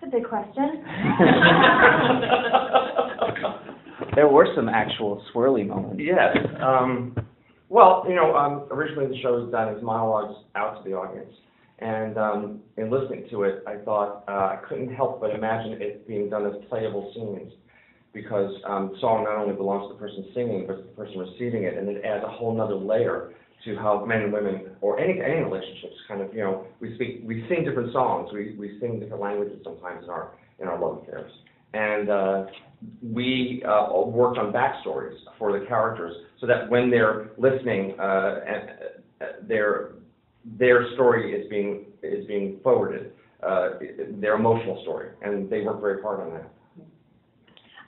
It's a big question. There were some actual swirly moments. Yes, um, well, you know, um, originally the show was done as monologues out to the audience. And, um, in listening to it, I thought, uh, I couldn't help but imagine it being done as playable scenes. Because, um, song not only belongs to the person singing, but to the person receiving it, and it adds a whole other layer to how men and women, or any, any relationships, kind of, you know, we speak, we sing different songs, we, we sing different languages sometimes in our, in our love affairs. And, uh, we uh, worked on backstories for the characters so that when they're listening, uh, and, uh, their their story is being is being forwarded, uh, their emotional story, and they work very hard on that.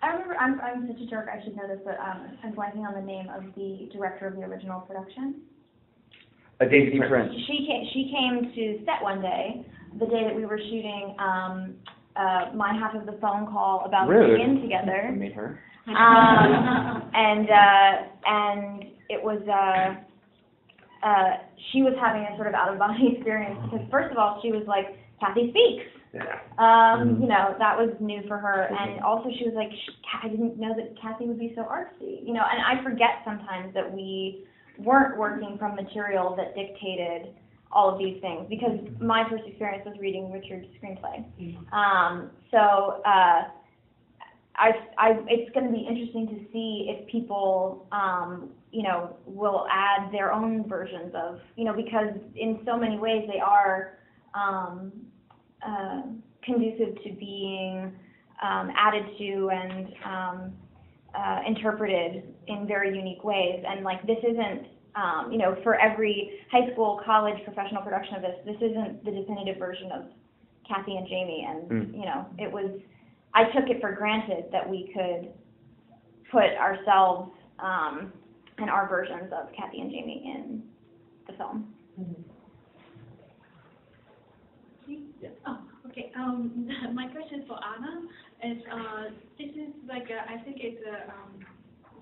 I remember, I'm, I'm such a jerk, I should know this, but, um, I'm blanking on the name of the director of the original production. A Daisy Prince. She came, she came to set one day, the day that we were shooting, um, uh, my half of the phone call about Rude. being in I together. made her. Um, and, uh, and it was, uh, uh, she was having a sort of out-of-body experience, because first of all, she was like, Kathy speaks. Yeah. Um, Mhm. you know, that was new for her, and also she was like, "Sh- I didn't know that Kathy would be so artsy, you know, and I forget sometimes that we weren't working from material that dictated all of these things, because my first experience was reading Richard's screenplay. Um, so, uh, I, I, it's gonna be interesting to see if people, um, you know, will add their own versions of, you know, because in so many ways they are, um, uh, conducive to being um, added to and um, uh, interpreted in very unique ways. And like this isn't, um, you know, for every high school, college, professional production of this, this isn't the definitive version of Kathy and Jamie. And Mm. you know, it was, I took it for granted that we could put ourselves um, and our versions of Kathy and Jamie in the film. Oh, okay. Um, my question for Anna is, uh, this is like, uh, I think it's, uh, um,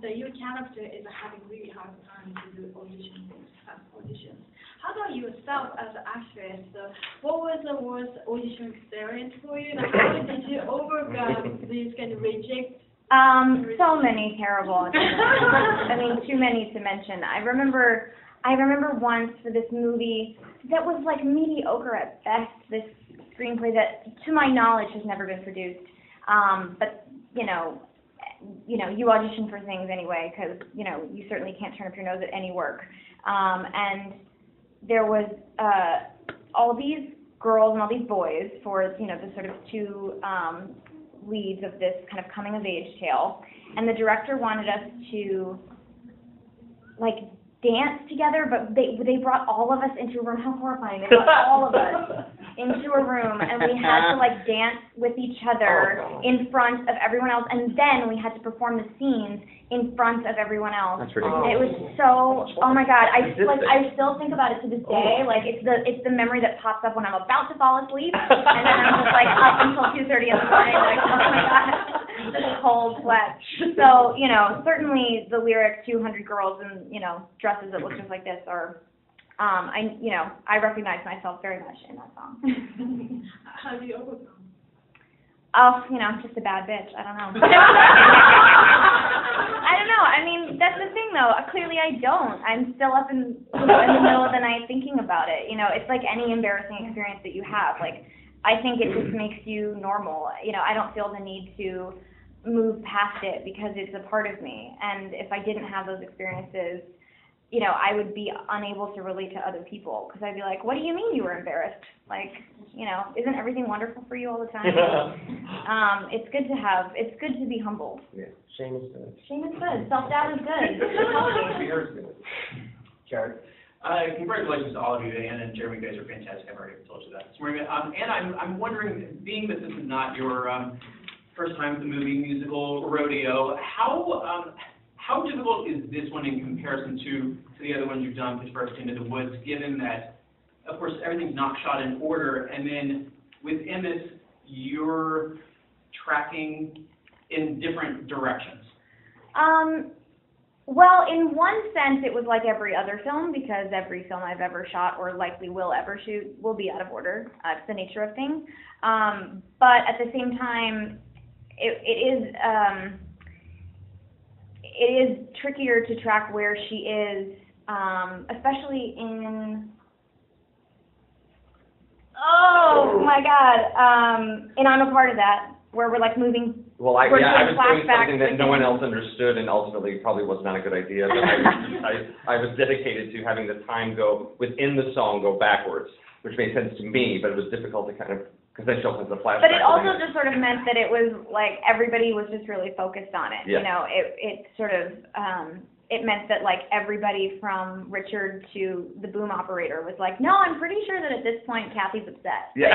the your character is having really hard time to do auditions, have auditions. How about yourself as an actress? Uh, what was the worst audition experience for you? And how did you overcome this kind of reject? Um, so many terrible. I mean, too many to mention. I remember, I remember once for this movie that was like mediocre at best. This screenplay that, to my knowledge, has never been produced. Um, but you know, you know, you audition for things anyway because you know you certainly can't turn up your nose at any work. Um, and there was uh, all these girls and all these boys for you know the sort of two um, leads of this kind of coming of age tale, and the director wanted us to like dance together, but they they brought all of us into a room. How horrifying! They brought all of us into a room, and we had to like dance with each other Oh, in front of everyone else, and then we had to perform the scenes in front of everyone else. That's ridiculous. It was so, oh my God, I, like, I still think about it to this day, oh. like, it's the, it's the memory that pops up when I'm about to fall asleep, and then I'm just like up until two thirty in the morning, like, oh my God, cold sweat. So, you know, certainly the lyric, two hundred girls in, you know, dresses that look just like this are, um, I, you know, I recognize myself very much in that song. How do you overcome? Oh, you know, I'm just a bad bitch. I don't know. I don't know. I mean, that's the thing, though. Clearly, I don't. I'm still up in, you know, in the middle of the night thinking about it. You know, it's like any embarrassing experience that you have. Like, I think it just makes you normal. You know, I don't feel the need to move past it because it's a part of me. And if I didn't have those experiences, you know, I would be unable to relate to other people because I'd be like, "What do you mean you were embarrassed? Like, you know, isn't everything wonderful for you all the time?" um, it's good to have. It's good to be humbled. Yeah, shame is good. Shame is good. Self doubt is good. It's healthy. Fear is good. Jared. Uh, congratulations to all of you, Ann and Jeremy, you guys are fantastic, I've already told you that this morning. Um, Ann, I'm, I'm wondering, being that this is not your, um, first time at the movie musical rodeo, how, um, how difficult is this one in comparison to, to the other ones you've done, Perfect, Into the Woods, given that, of course, everything's not shot in order, and then within this, you're tracking in different directions? Um, Well, in one sense, it was like every other film because every film I've ever shot or likely will ever shoot will be out of order. Uh, it's the nature of things. Um, but at the same time, it, it is um, it is trickier to track where she is, um, especially in. Oh my God! Um, and I'm a part of that, where we're like moving Well, I, yeah, I was doing something that no one else understood and ultimately probably was not a good idea, but I, I, I was dedicated to having the time go, within the song, go backwards, which made sense to me, but it was difficult to kind of, because then she also has the flashback. But it also just sort of meant that it was like everybody was just really focused on it. You know, it it sort of um it meant that like everybody from Richard to the boom operator was like, no, I'm pretty sure that at this point Kathy's upset. Yeah.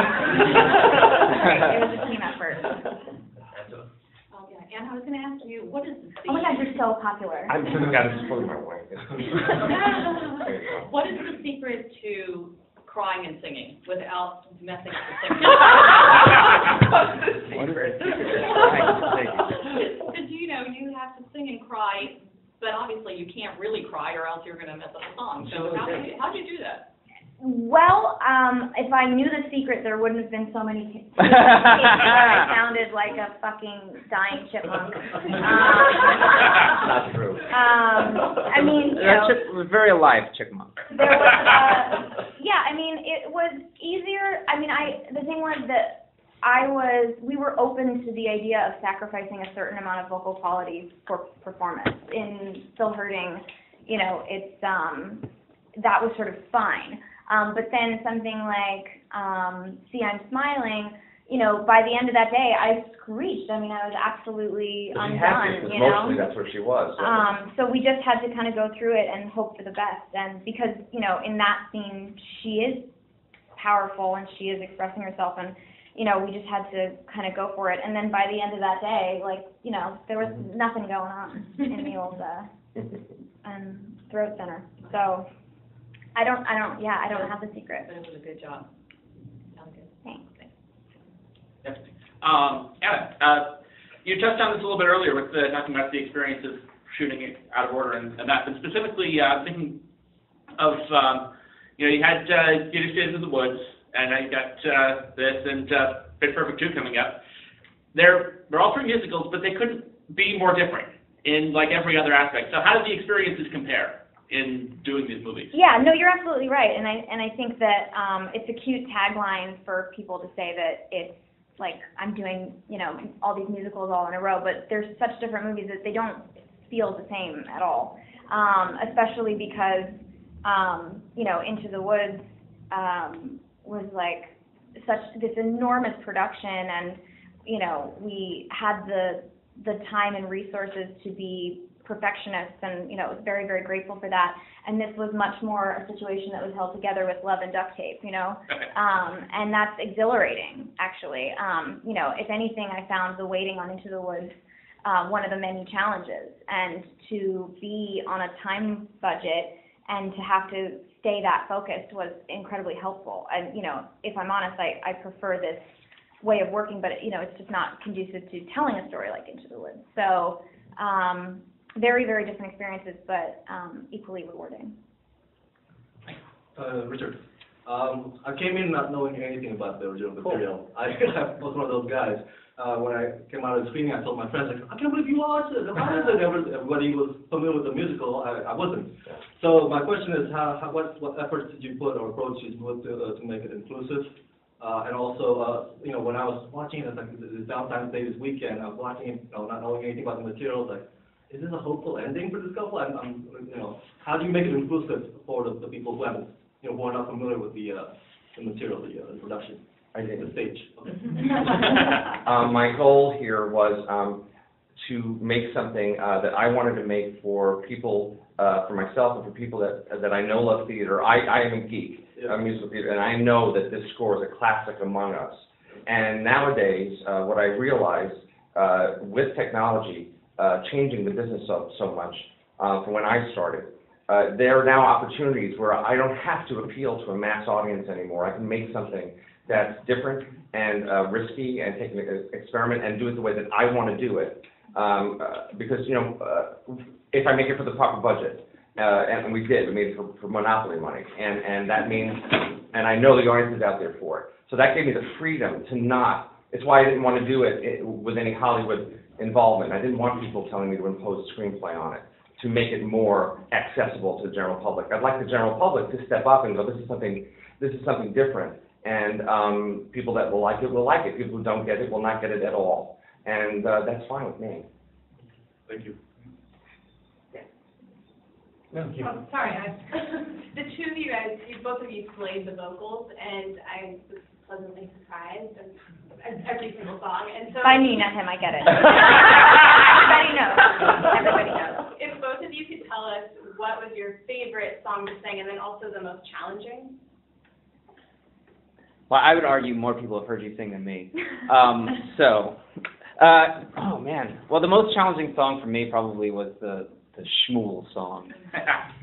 it was a team effort. Angela? Oh, yeah, and I was gonna ask you, what is the Oh my God, you're so popular. I'm, God, this is probably my wife. What is the secret to crying and singing without messing up the singing? Because, you know, you have to sing and cry, but obviously you can't really cry or else you're gonna mess up the song. So how do you, how do you do that? Well, um, if I knew the secret, there wouldn't have been so many t- where I sounded like a fucking dying chipmunk. Um, Not true. Um, I mean, you That know, chip very alive chipmunk. there was, uh, yeah, I mean, it was easier, I mean, I, the thing was that I was, we were open to the idea of sacrificing a certain amount of vocal quality for performance. In Still Hurting, you know, it's, um, that was sort of fine. Um, but then something like, um, See, I'm Smiling, you know, by the end of that day, I screeched. I mean, I was absolutely But she had to, undone, because you know? mostly that's where she was. so- Um, so we just had to kind of go through it and hope for the best. And because, you know, in that scene, she is powerful and she is expressing herself and, you know, we just had to kind of go for it. And then by the end of that day, like, you know, there was nothing going on in the old, uh, um, throat center. So I don't, I don't, yeah, I don't have the secret. But it was a good job. Definitely. Um, Anna, uh, you touched on this a little bit earlier with the, talking about the experience of shooting it out of order and, and that, but specifically, uh, thinking of, um, you know, you had, uh, Yiddish Days of the Woods, and now you got, uh, this, and, uh, Perfect two coming up. They're, they're all three musicals, but they couldn't be more different in like every other aspect. So how did the experiences compare in doing these movies? Yeah, no, you're absolutely right, and I and I think that um, it's a cute tagline for people to say that it's like I'm doing, you know, all these musicals all in a row, but there's such different movies that they don't feel the same at all. Um, especially because, um, you know, Into the Woods um, was like such this enormous production, and you know, we had the the time and resources to be perfectionists and, you know, was very, very grateful for that. And this was much more a situation that was held together with love and duct tape, you know? Okay. Um, and that's exhilarating, actually. Um, you know, if anything, I found the waiting on Into the Woods uh, one of the many challenges. And to be on a time budget and to have to stay that focused was incredibly helpful. And, you know, if I'm honest, I, I prefer this way of working, but, you know, it's just not conducive to telling a story like Into the Woods. So, um, very, very different experiences, but um, equally rewarding. Uh, Richard, um, I came in not knowing anything about the original material. I, I was one of those guys. Uh, when I came out of the screening, I told my friends, like, I can't believe you watched it. How is it? Every- Everybody was familiar with the musical. I, I wasn't. So my question is, how, how, what, what efforts did you put or approaches put to, uh, to make it inclusive? Uh, and also, uh, you know, when I was watching it, like, the the Valentine's Day this weekend, I was watching it, you know, not knowing anything about the material, like, is this a hopeful ending for this couple? I'm, I'm, you know, how do you make it inclusive for the, the people who haven't, you know, who are not familiar with the, uh, the material, the, uh, the production, I did. the stage? Okay. Um, my goal here was, um, to make something, uh, that I wanted to make for people, uh, for myself and for people that, that I know love theater. I, I am a geek, Yeah. of musical theater, and I know that this score is a classic among us. And nowadays, uh, what I realize, uh, with technology, uh, changing the business so, so much, uh, from when I started, uh, there are now opportunities where I don't have to appeal to a mass audience anymore. I can make something that's different and uh, risky and take an e- experiment and do it the way that I want to do it. Um, uh, because, you know, uh, if I make it for the proper budget, uh, and we did, we made it for, for Monopoly money, and, and that means, and I know the audience is out there for it. So that gave me the freedom to not, it's why I didn't want to do it eh, with any Hollywood involvement. I didn't want people telling me to impose a screenplay on it, to make it more accessible to the general public. I'd like the general public to step up and go, this is something, this is something different. And, um, people that will like it will like it, people who don't get it will not get it at all. And, uh, that's fine with me. Thank you. Oh, sorry, I, the two of you guys, you, both of you played the vocals, and I was pleasantly surprised of of every single song, and so. By me, not him, I get it. Everybody knows, everybody knows. If both of you could tell us what was your favorite song to sing, and then also the most challenging? Well, I would argue more people have heard you sing than me. Um, so, uh, oh man. Well, the most challenging song for me probably was the the Schmuel song,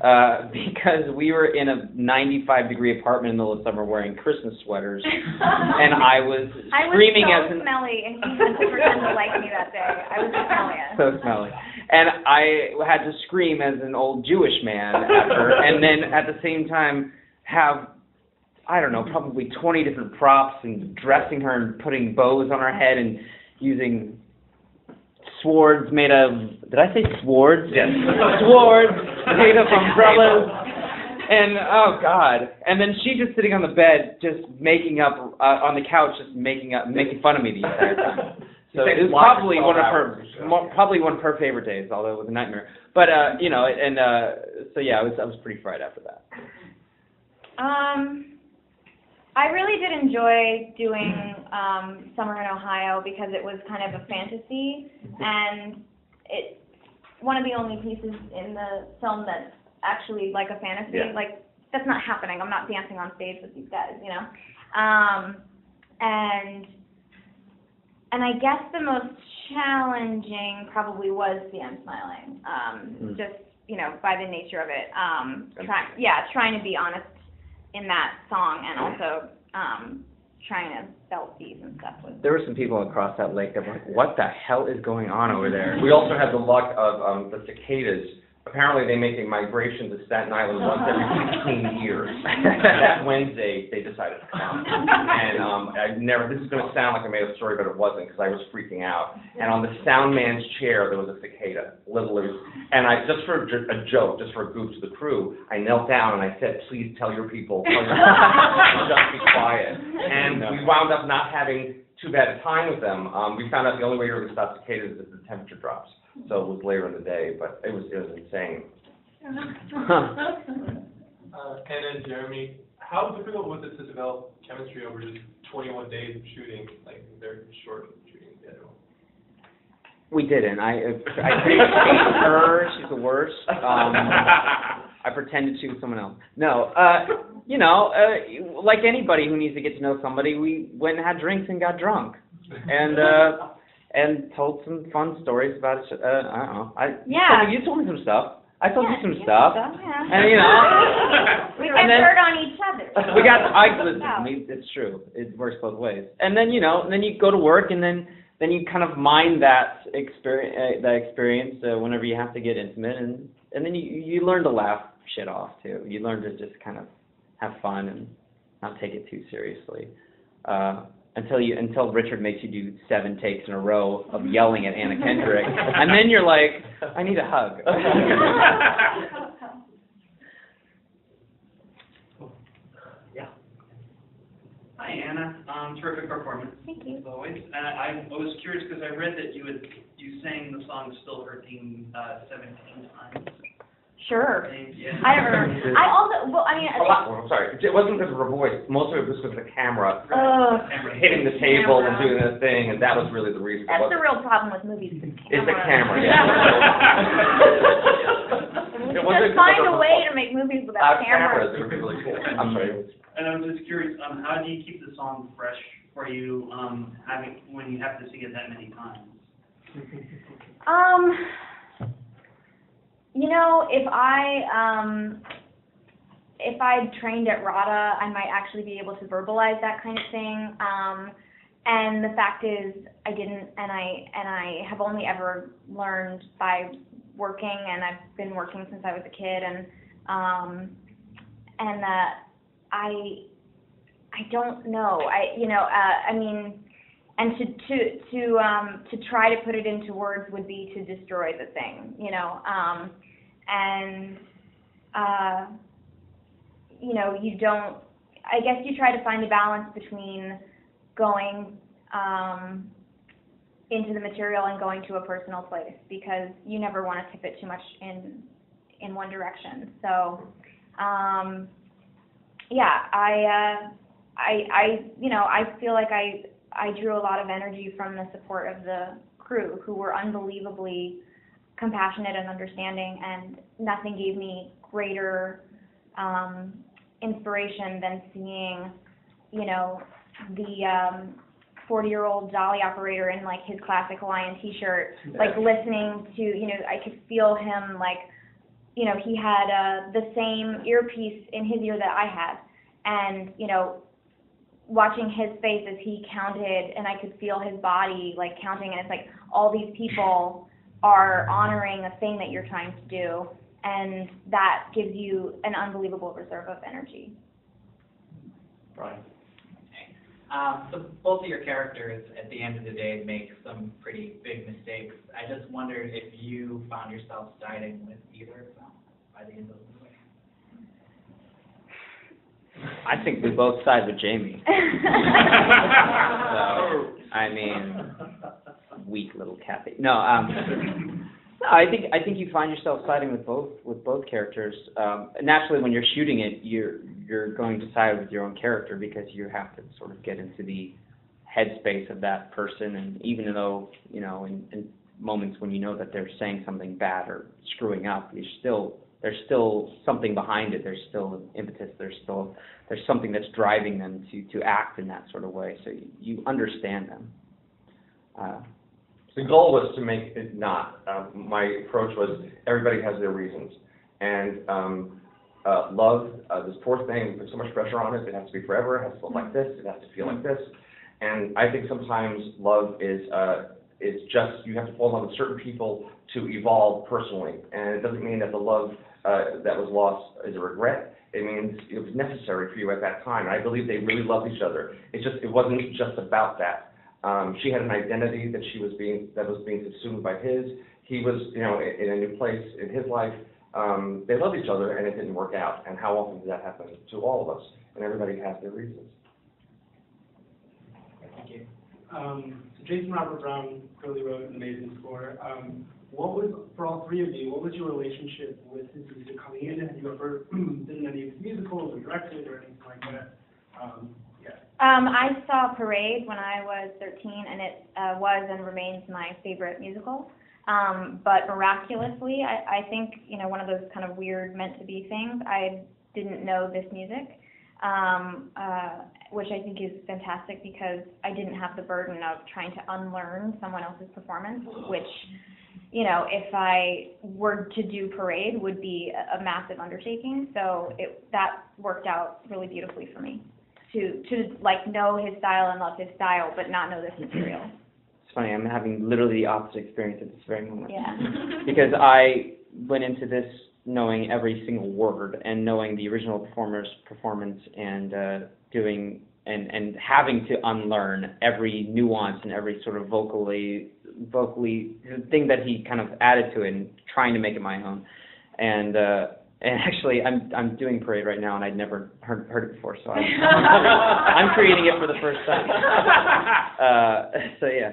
uh, because we were in a 95 degree apartment in the middle of summer wearing Christmas sweaters, and I was screaming I was so as an smelly, and he didn't pretend to like me that day. I was smelliest. so smelly. And I had to scream as an old Jewish man at her, and then at the same time have, I don't know, probably 20 different props and dressing her and putting bows on her head and using swords made of, did I say swords? Yes. Swords made of umbrellas. And oh God! And then she just sitting on the bed, just making up uh, on the couch, just making up, making fun of me the entire time. So it was think lots of probably one of her, of show. mo- probably one of her favorite days, although it was a nightmare. But uh, you know, and uh, so yeah, I was I was pretty fried after that. Um, I really did enjoy doing um, Summer in Ohio because it was kind of a fantasy, and it's one of the only pieces in the film that's actually like a fantasy. Yeah. Like that's not happening. I'm not dancing on stage with these guys, you know. Um, and and I guess the most challenging probably was the I'm smiling. Um, Mm. just you know by the nature of it. Um, try, yeah, trying to be honest in that song and also um, trying to belt these and stuff was. There were some people across that lake that were like, "What the hell is going on over there?" We also had the luck of, um, the cicadas. Apparently, they make a migration to Staten Island once every sixteen years. That Wednesday, they decided to come. And, um, I never, this is gonna sound like I made a story, but it wasn't, because I was freaking out. And on the sound man's chair, there was a cicada, little loose. And I, just for a joke, just for a goof to the crew, I knelt down and I said, please tell your people, tell your people, just be quiet. And we wound up not having too bad a time with them. Um, we found out the only way you were gonna stop cicadas is if the temperature drops. So it was later in the day, but it was, it was insane. Uh, Anna and Jeremy, how difficult was it to develop chemistry over just twenty-one days of shooting, like their short shooting schedule? We didn't. I I hate her. She's the worst. Um, I pretended she was someone else. No, uh, you know, uh, like anybody who needs to get to know somebody, we went and had drinks and got drunk, and uh, and told some fun stories about. Uh, I don't know. I Yeah. You told me some stuff. I told Yeah, you some you stuff. stuff, yeah. And you know, We then- dirt on each other. we got I listen, I mean, it's true. It works both ways. And then you know, and then you go to work, and then then you kind of mind that experience, uh, that experience uh, whenever you have to get intimate, and and then you you learn to laugh shit off too. You learn to just kind of have fun and not take it too seriously. Uh, until you until Richard makes you do seven takes in a row of yelling at Anna Kendrick, and then you're like, I need a hug. Hi, Anna. Um, terrific performance. Thank you. As always. Uh, I was curious because I read that you had, you sang the song Still Hurting, uh, seventeen times. Sure. I don't remember. I also, well, I mean, A lot, well, I'm sorry, it wasn't because of her voice, most of it was because of the camera uh, hitting the table and doing the thing, and that was really the reason. It that's the wasn't- real problem with movies, the camera. It's the camera, yeah. We It wasn't just find because a of- way to make movies Our without cameras, cameras. it would really cool. I'm sorry. And I was just curious, um, how do you keep the song fresh for you, um, having, when you have to sing it that many times? Um, you know, if I, um, if I trained at RADA, I might actually be able to verbalize that kind of thing. Um, and the fact is, I didn't, and I and I have only ever learned by working, and I've been working since I was a kid, and um, and uh, I I don't know. I you know uh, I mean, and to to to um to try to put it into words would be to destroy the thing, you know. Um, and uh, you know you don't. I guess you try to find a balance between going um, into the material and going to a personal place because you never want to tip it too much in in one direction. So, um, yeah, I, uh, I, I, you know, I feel like I, I drew a lot of energy from the support of the crew, who were unbelievably compassionate and understanding, and nothing gave me greater um, inspiration than seeing, you know, the um, 40-year-old dolly operator in like his classic Hawaiian T-shirt, like listening to, you know, I could feel him like, you know, he had uh, the same earpiece in his ear that I had, and you know, watching his face as he counted, and I could feel his body like counting, and it's like all these people are honoring a thing that you're trying to do, and that gives you an unbelievable reserve of energy. Brian? Um, so both of your characters, at the end of the day, make some pretty big mistakes. I just wondered if you found yourself siding with either of them by the end of the movie. I think we both side with Jamie. so, I mean, weak little Kathy. No, um, no, I think I think you find yourself siding with both with both characters. Um, naturally, when you're shooting it, you're you're going to side with your own character because you have to sort of get into the headspace of that person, and even though you know in, in moments when you know that they're saying something bad or screwing up, you still there's still something behind it. There's still impetus. There's still there's something that's driving them to to act in that sort of way. So you, you understand them. Uh, The goal was to make it not. Um, my approach was everybody has their reasons. And um, uh, love, uh, this poor thing, put so much pressure on it, it has to be forever, it has to look like this, it has to feel like this. And I think sometimes love is, uh, is just, you have to fall in love with certain people to evolve personally. And it doesn't mean that the love uh, that was lost is a regret. It means it was necessary for you at that time. I believe they really loved each other. It just, it wasn't just about that. Um, she had an identity that she was being, that was being subsumed by his. He was, you know, in, a new place in his life. Um, they loved each other and it didn't work out. And how often does that happen to all of us? And everybody has their reasons. Thank you. Um, so Jason Robert Brown clearly wrote an amazing score. Um, what was, for all three of you, what was your relationship with his music coming in? Have you ever in any of his musicals or directed or anything like that? Um. Um, I saw Parade when I was 13, and it uh, was and remains my favorite musical. Um, but miraculously, I, I think you know one of those kind of weird meant to be things. I didn't know this music, um, uh, which I think is fantastic because I didn't have the burden of trying to unlearn someone else's performance, which you know, if I were to do Parade, would be a, massive undertaking. So it that worked out really beautifully for me to to like know his style and love his style, but not know this material. it's funny. I'm having literally the opposite experience at this very moment. Yeah. because I went into this knowing every single word and knowing the original performer's performance and uh, doing and and having to unlearn every nuance and every sort of vocally vocally the thing that he kind of added to it and trying to make it my own and uh and actually I'm I'm doing parade right now and I'd never heard heard it before so I'm I'm creating it for the first time uh so yeah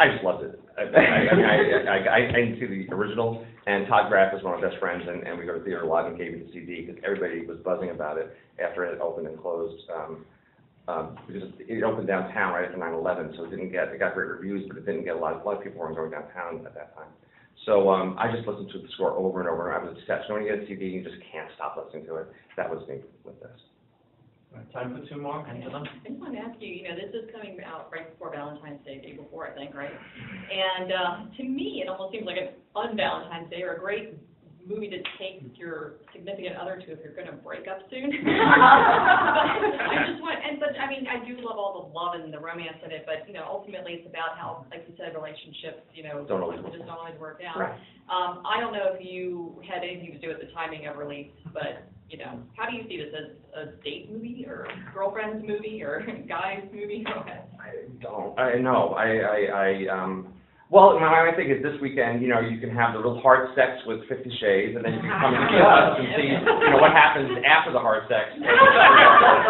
I just loved it. I, I, I mean, I, I, I, I didn't see the original, and Todd Graff was one of my best friends, and, and we go to theater live and gave me the CD, because everybody was buzzing about it after it opened and closed. Um, um, because it opened downtown right after 9/11, so it didn't get, it got great reviews, but it didn't get a lot, a lot of people weren't going downtown at that time. So, um, I just listened to the score over and over, and I was obsessed. You know, when you get a CD, you just can't stop listening to it. That was me with this. Time for two more, I just want to ask you, you know, this is coming out right before Valentine's Day, day before, I think, right? And, uh, to me, it almost seems like an un-Valentine's Day or a great movie to take your significant other to if you're gonna break up soon. I just want, and, but, I mean, I do love all the love and the romance in it, but, you know, ultimately it's about how, like you said, relationships, you know, Don't always work just don't always work out. Right. Um, I don't know if you had anything to do with the timing of release, but, you know, how do you see this as a date movie or girlfriend's movie or guy's movie? I don't, I know, I, I, I, um, well, my, my thing is this weekend, you know, you can have the real hard sex with Fifty Shades, and then you can come and see us and see, you know, what happens after the hard sex.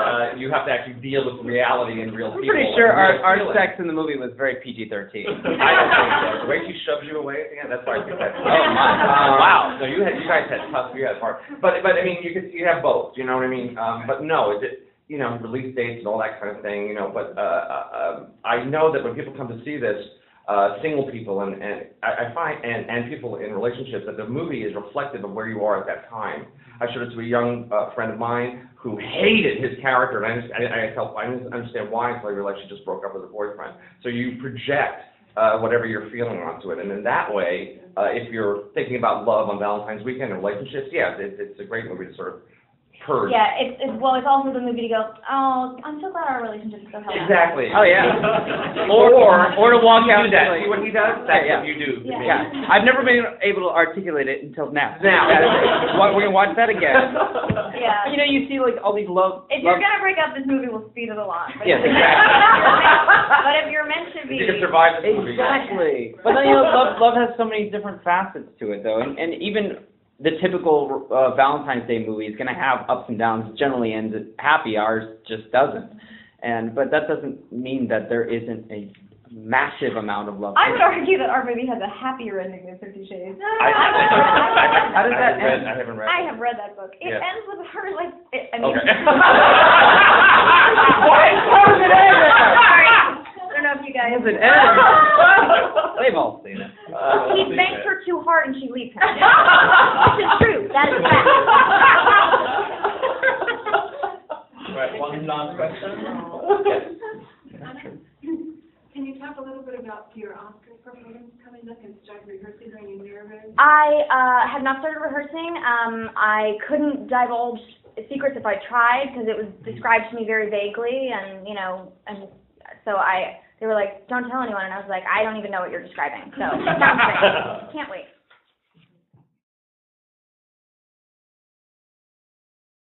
Uh, you have to actually deal with reality and real I'm people. pretty sure our, our feelings. sex in the movie was very PG-13. I don't think so. The way she shoves you away at the end, that's why I think that's. Oh, my. Um, Wow. No, you had, you guys had tough, you had hard, but, but I mean, you could, you have both, you know what I mean? Um, but no, is it, you know, release dates and all that kind of thing, you know, but, uh, uh, um, I know that when people come to see this, uh, single people and, and I, I find, and, and people in relationships, that the movie is reflective of where you are at that time. I showed it to a young, uh, friend of mine who hated his character, and I just, I, I felt, I understand why until I realized she just broke up with her boyfriend. So you project, uh, whatever you're feeling onto it, and in that way, uh, if you're thinking about love on Valentine's weekend and relationships, yeah, it's, it's a great movie to sort of purge. Yeah, it's, it's, well, it's also the movie to go, oh, I'm so glad our relationship is so healthy. Exactly. Oh, yeah. Or, Or or to walk you out do that. and be like- See what he does? That's Yeah, yeah. what you do. Yeah. Yeah, I've never been able to articulate it until now. Now. That is- wa- We're gonna watch that again. Yeah. You know, you see like all these love, If love you're gonna break up, this movie will speed it along. But Yes, if- exactly. But if you're meant to If be. you can survive this movie. Exactly. But then you know, love love has so many different facets to it, though, and and even the typical uh, Valentine's Day movie is going to have ups and downs. Generally ends happy. Ours just doesn't. And but that doesn't mean that there isn't a massive amount of love. I would argue that our movie has a happier ending than Fifty Shades. I, How does that I haven't read, end? I haven't read. I have read that book. It Yeah. ends with her like, it, I mean. Okay. Why? How does it end? Sorry. I don't know if you guys. How does it end? They've all seen it. Uh, He thanks her too hard and she leaves him. This is true. That is fact. Right, one last question. Can you talk a little bit about your Oscar performance coming up and start rehearsing? Are you nervous? I uh, have not started rehearsing. Um, I couldn't divulge secrets if I tried because it was described to me very vaguely, and you know, and so I they were like, "Don't tell anyone," and I was like, "I don't even know what you're describing." So sounds great. Can't wait.